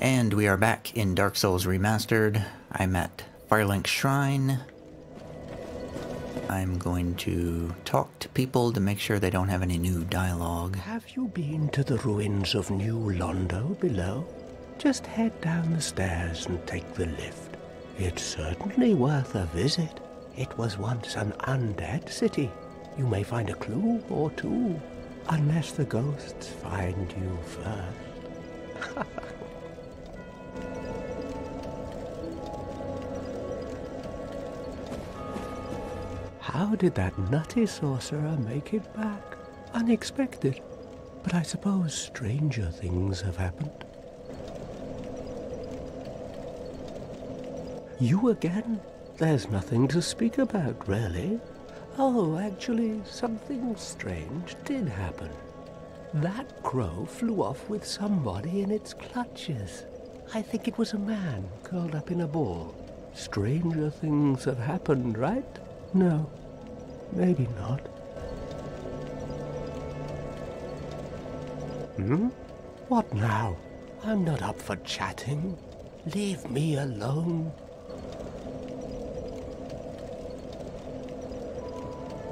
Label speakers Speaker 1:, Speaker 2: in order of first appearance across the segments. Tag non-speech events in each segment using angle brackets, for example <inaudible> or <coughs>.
Speaker 1: And we are back in Dark Souls Remastered. I'm at Firelink Shrine. I'm going to talk to people to make sure they don't have any new dialogue.
Speaker 2: Have you been to the ruins of New Londo below? Just head down the stairs and take the lift. It's certainly worth a visit. It was once an undead city. You may find a clue or two, unless the ghosts find you first. <laughs> How did that nutty sorcerer make it back? Unexpected. But I suppose stranger things have happened. You again? There's nothing to speak about, really. Oh, actually, something strange did happen. That crow flew off with somebody in its clutches. I think it was a man curled up in a ball. Stranger things have happened, right? No, maybe not. Hmm? What now? I'm not up for chatting. Leave me alone.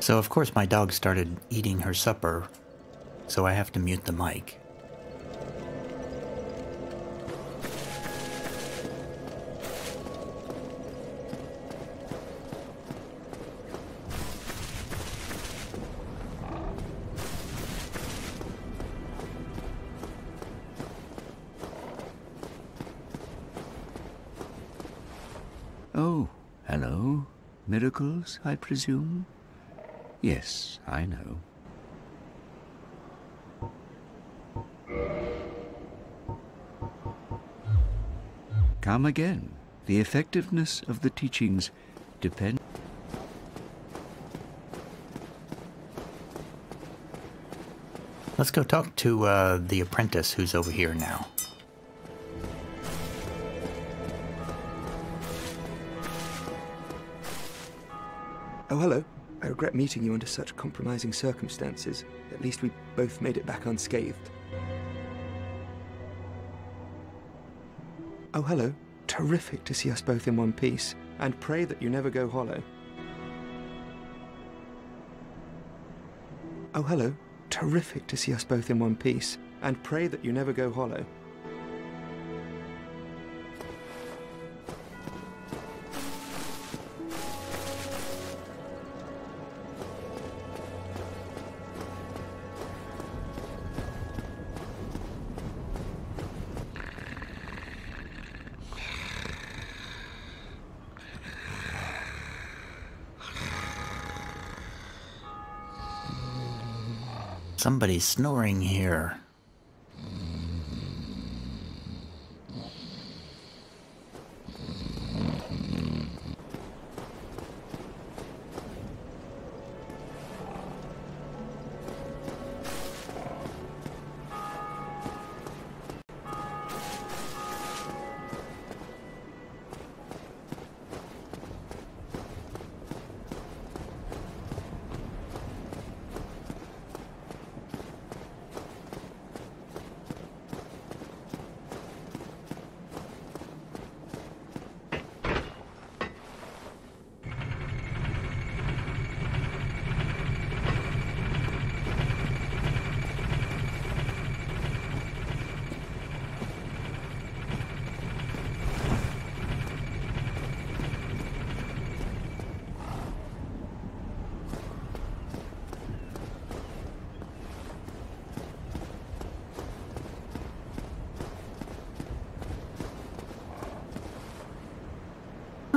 Speaker 1: So, of course, my dog started eating her supper, so I have to mute the mic.
Speaker 3: Miracles, I presume? Yes, I know. Come again. The effectiveness of the teachings depends.
Speaker 1: Let's go talk to uh, the apprentice who's over here now.
Speaker 4: Oh, hello. I regret meeting you under such compromising circumstances. At least we both made it back unscathed. Oh, hello. Terrific to see us both in one piece. And pray that you never go hollow. Oh, hello. Terrific to see us both in one piece. And pray that you never go hollow.
Speaker 1: Somebody's snoring here.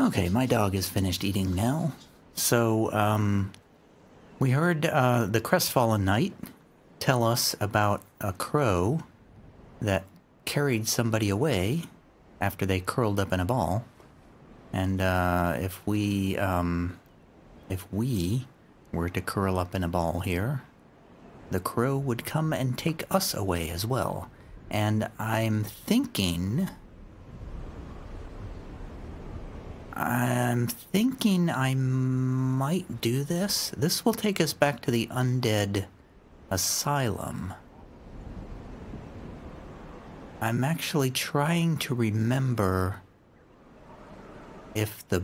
Speaker 1: Okay, my dog is finished eating now. So, um, we heard uh, the Crestfallen Knight tell us about a crow that carried somebody away after they curled up in a ball. And uh, if we, um, if we were to curl up in a ball here, the crow would come and take us away as well. And I'm thinking I'm thinking I might do this. This will take us back to the undead asylum. I'm actually trying to remember if the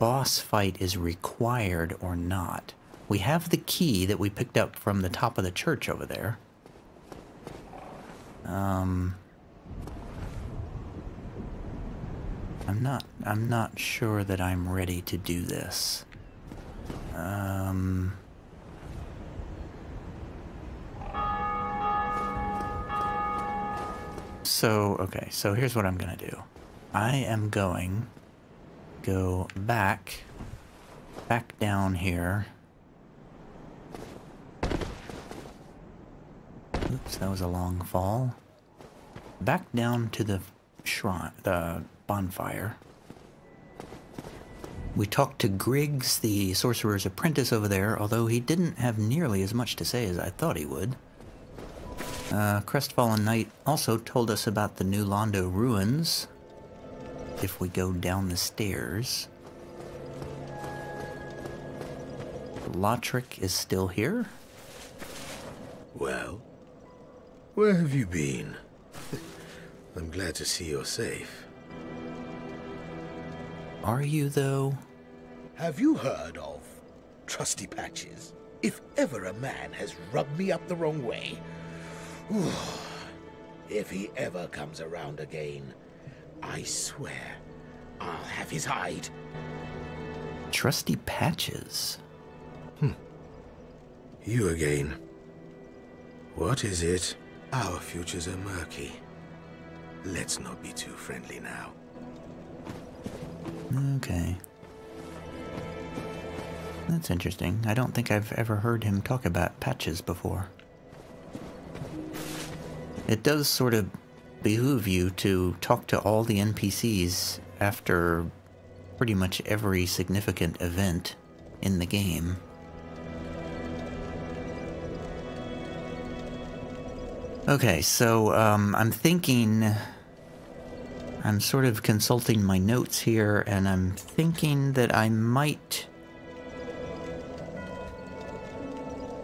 Speaker 1: boss fight is required or not. We have the key that we picked up from the top of the church over there. Um, I'm not, I'm not sure that I'm ready to do this. Um... So, okay, so here's what I'm gonna do. I am going go back back down here. Oops, that was a long fall. Back down to the shrine, the bonfire. We talked to Griggs, the sorcerer's apprentice over there, although he didn't have nearly as much to say as I thought he would. Uh, Crestfallen Knight also told us about the new Londo ruins. If we go down the stairs. Lautrec is still here?
Speaker 5: Well, where have you been? I'm glad to see you're safe.
Speaker 1: Are you, though?
Speaker 5: Have you heard of Trusty Patches? If ever a man has rubbed me up the wrong way, <sighs> if he ever comes around again, I swear I'll have his hide.
Speaker 1: Trusty Patches?
Speaker 5: Hmm. You again. What is it? Our futures are murky. Let's not be too friendly now.
Speaker 1: Okay. That's interesting. I don't think I've ever heard him talk about patches before. It does sort of behoove you to talk to all the NPCs after pretty much every significant event in the game. Okay, so um, I'm thinking... I'm sort of consulting my notes here, and I'm thinking that I might...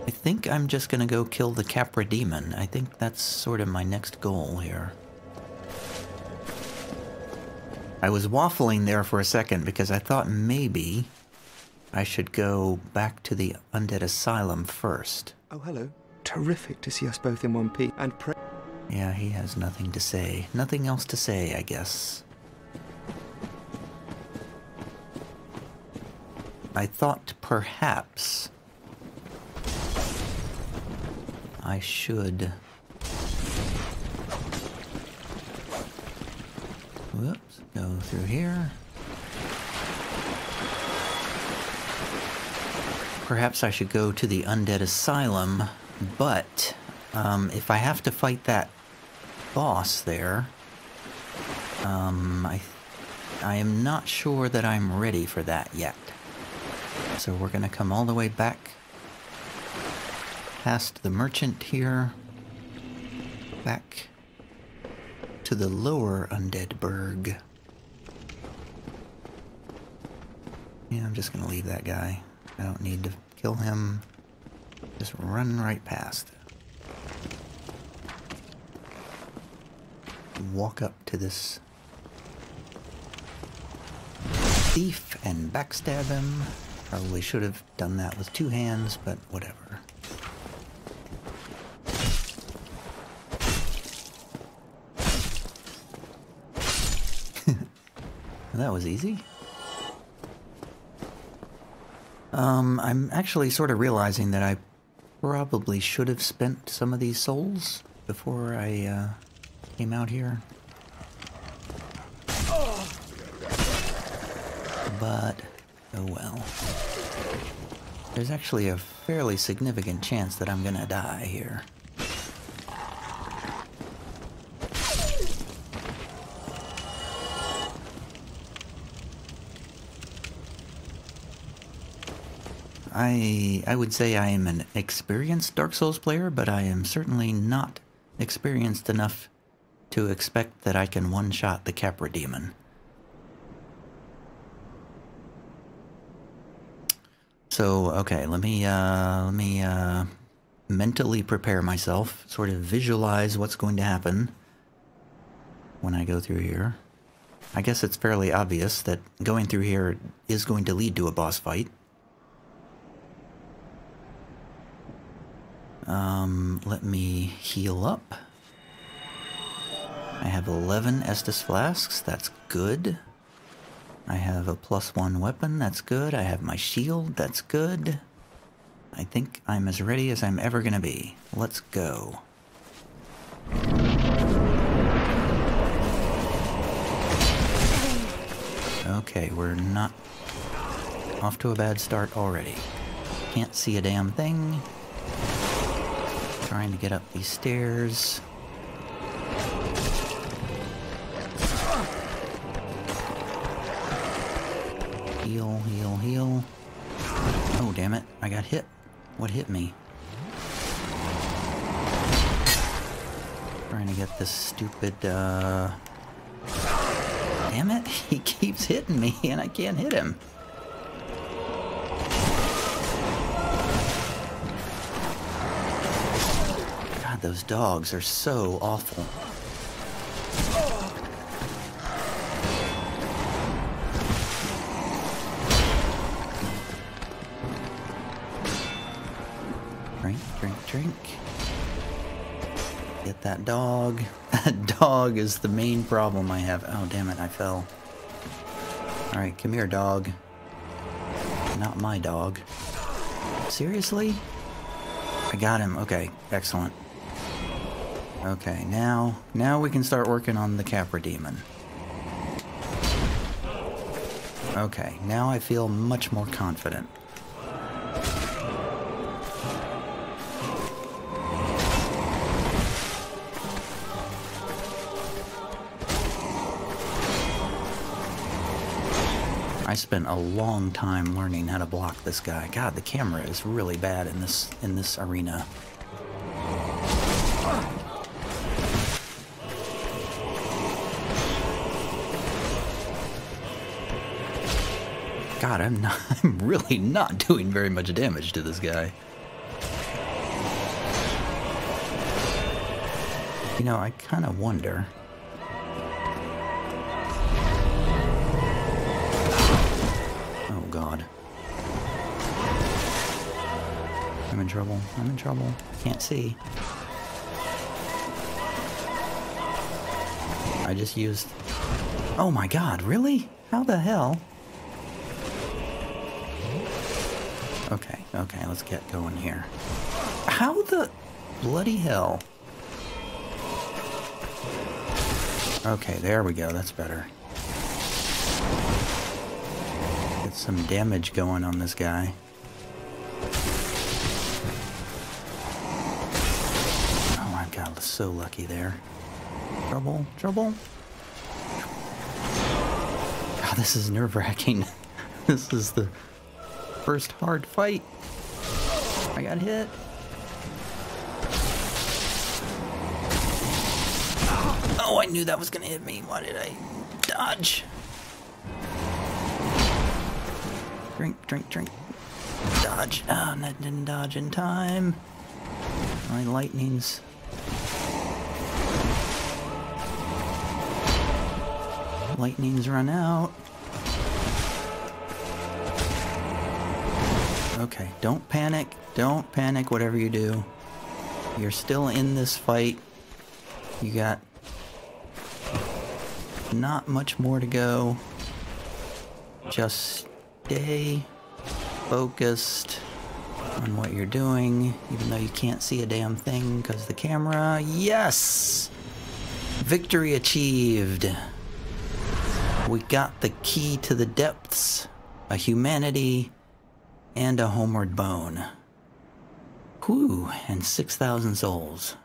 Speaker 1: I think I'm just gonna go kill the Capra Demon. I think that's sort of my next goal here. I was waffling there for a second because I thought maybe I should go back to the Undead Asylum first.
Speaker 4: Oh, hello. Terrific to see us both in one piece and pray.
Speaker 1: Yeah, he has nothing to say. Nothing else to say, I guess. I thought perhaps I should... Whoops, go through here. Perhaps I should go to the Undead Asylum but um, if I have to fight that boss there, um, I, I am not sure that I'm ready for that yet. So we're going to come all the way back past the merchant here, back to the lower undead burg. Yeah, I'm just going to leave that guy. I don't need to kill him. Just run right past. Walk up to this thief and backstab him. Probably should have done that with two hands, but whatever. <laughs> that was easy. Um, I'm actually sort of realizing that I Probably should have spent some of these souls before I uh, came out here. But, oh well. There's actually a fairly significant chance that I'm gonna die here. I I would say I am an experienced Dark Souls player, but I am certainly not experienced enough to expect that I can one-shot the Capra Demon. So, okay, let me, uh, let me, uh, mentally prepare myself, sort of visualize what's going to happen. when I go through here. I guess it's fairly obvious that going through here is going to lead to a boss fight. Um, let me heal up. I have 11 Estus flasks, that's good. I have a plus one weapon, that's good. I have my shield, that's good. I think I'm as ready as I'm ever gonna be. Let's go. Okay, we're not off to a bad start already. Can't see a damn thing. Trying to get up these stairs. Heal, heal, heal. Oh, damn it. I got hit. What hit me? Trying to get this stupid, uh... Damn it, <laughs> he keeps hitting me and I can't hit him. God, those dogs are so awful. That dog. <laughs> That dog is the main problem I have. Oh, damn it, I fell. Alright, come here, dog. Not my dog. Seriously? I got him. Okay, excellent. Okay, now, now we can start working on the Capra Demon. Okay, now I feel much more confident. I spent a long time learning how to block this guy. God, the camera is really bad in this in this arena. God, I'm not <laughs> I'm really not doing very much damage to this guy. You know, I kind of wonder trouble. I'm in trouble. Can't see. I just used... Oh my god, really? How the hell? Okay, okay, let's get going here. How the bloody hell? Okay, there we go, that's better. Get some damage going on this guy. So lucky there. Trouble, trouble. God, this is nerve wracking. <laughs> this is the first hard fight. I got hit. Oh, I knew that was gonna hit me. Why did I dodge? Drink, drink, drink. Dodge. Oh, that didn't dodge in time. My lightning's... Lightning's run out. Okay, don't panic. Don't panic, whatever you do. You're still in this fight. You got not much more to go. Just stay focused on what you're doing, even though you can't see a damn thing because the camera. Yes! Victory achieved. We got the key to the depths, a humanity, and a homeward bone. Whew, and 6,000 souls.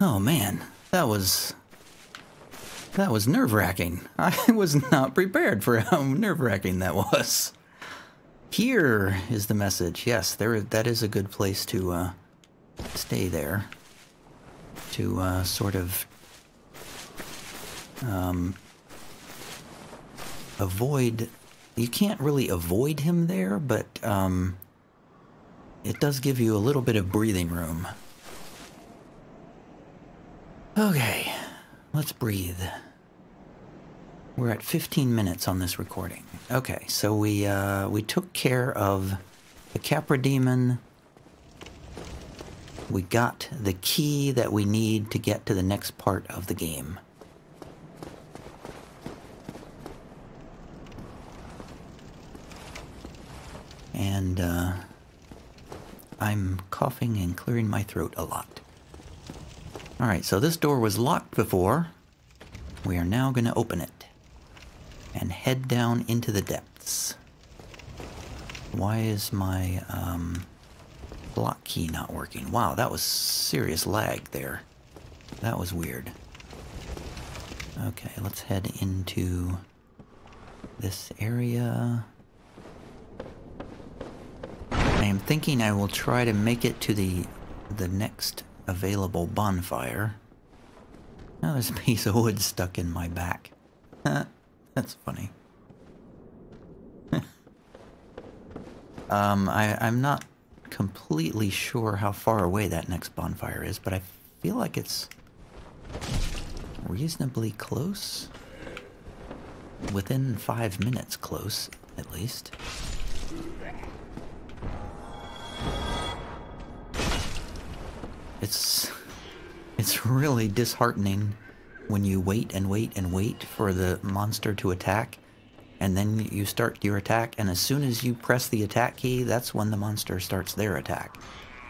Speaker 1: Oh man, that was that was nerve-wracking. <laughs> I was not prepared for how nerve-wracking that was. Here is the message. Yes, there. That is a good place to uh, stay there. To uh, sort of um, avoid. You can't really avoid him there, but um, it does give you a little bit of breathing room. Okay, let's breathe. We're at 15 minutes on this recording. Okay, so we uh, we took care of the Capra Demon. We got the key that we need to get to the next part of the game. And uh, I'm coughing and clearing my throat a lot. Alright, so this door was locked before. We are now going to open it and head down into the depths. Why is my um, block key not working? Wow, that was serious lag there. That was weird. Okay, let's head into this area. Am thinking I will try to make it to the the next available bonfire. Now there's a piece of wood stuck in my back. <laughs> That's funny. <laughs> um, I, I'm not completely sure how far away that next bonfire is, but I feel like it's reasonably close. Within five minutes close, at least. It's it's really disheartening when you wait and wait and wait for the monster to attack and then you start your attack and as soon as you press the attack key that's when the monster starts their attack.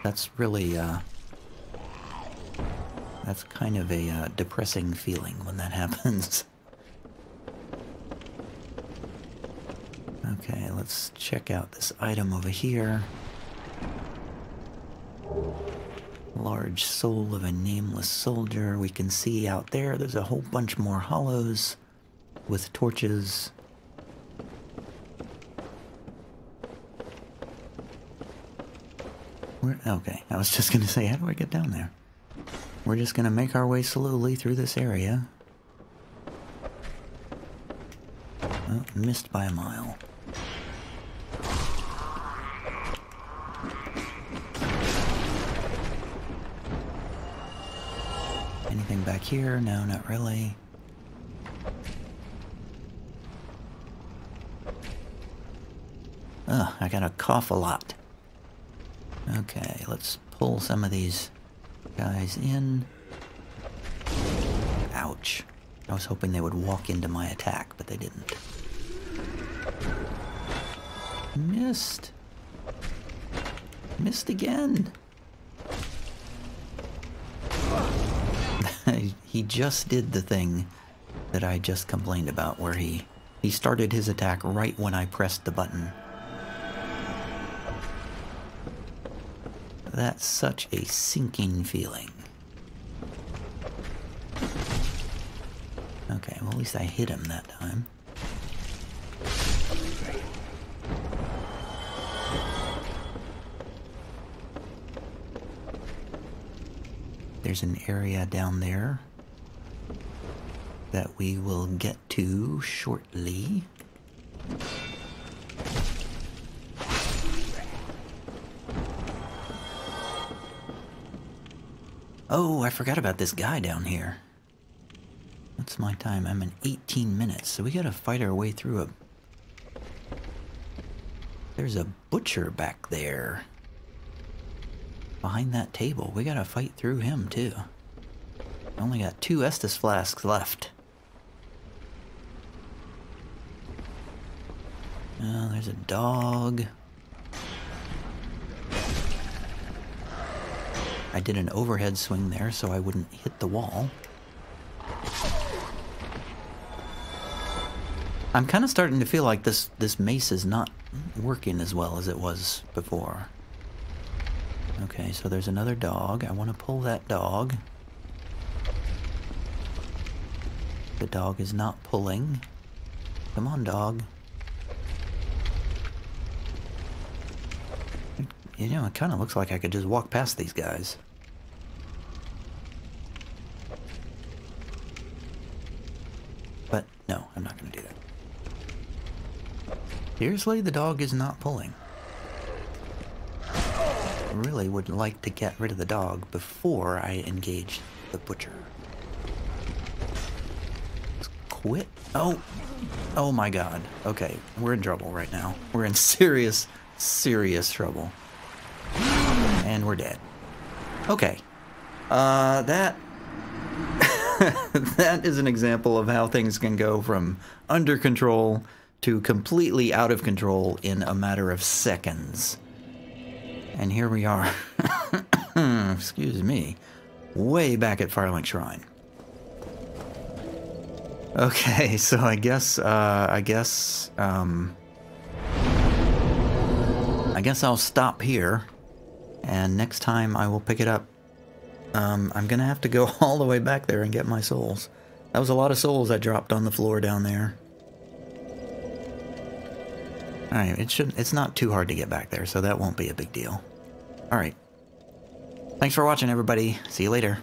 Speaker 1: That's really uh that's kind of a uh, depressing feeling when that <laughs> happens. Okay, let's check out this item over here large soul of a nameless soldier. We can see out there, there's a whole bunch more hollows with torches. Where, okay, I was just going to say, how do I get down there? We're just going to make our way slowly through this area. Oh, missed by a mile. Back here? No, not really. Ugh, I gotta cough a lot. Okay, let's pull some of these guys in. Ouch. I was hoping they would walk into my attack, but they didn't. Missed. Missed again. <laughs> he just did the thing that I just complained about, where he, he started his attack right when I pressed the button. That's such a sinking feeling. Okay, well at least I hit him that time. There's an area down there that we will get to shortly. Oh, I forgot about this guy down here. What's my time? I'm in 18 minutes, so we gotta fight our way through a... There's a butcher back there. Behind that table. We gotta fight through him, too. Only got two Estus flasks left. Oh, there's a dog. I did an overhead swing there so I wouldn't hit the wall. I'm kind of starting to feel like this, this mace is not working as well as it was before. Okay, so there's another dog. I want to pull that dog. The dog is not pulling. Come on, dog. You know, it kind of looks like I could just walk past these guys. But no, I'm not going to do that. Seriously, the dog is not pulling. Really would like to get rid of the dog before I engage the butcher. quit? Oh, oh my god. Okay, we're in trouble right now. We're in serious, serious trouble. And we're dead. Okay. Uh, that... <laughs> that is an example of how things can go from under control to completely out of control in a matter of seconds. And here we are. <coughs> Excuse me. Way back at Firelink Shrine. Okay, <laughs> so I guess, uh, I guess, um, I guess I'll stop here, and next time I will pick it up. Um, I'm gonna have to go <laughs> all the way back there and get my souls. That was a lot of souls I dropped on the floor down there. Alright, it should it's not too hard to get back there, so that won't be a big deal. Alright. Thanks for watching, everybody. See you later.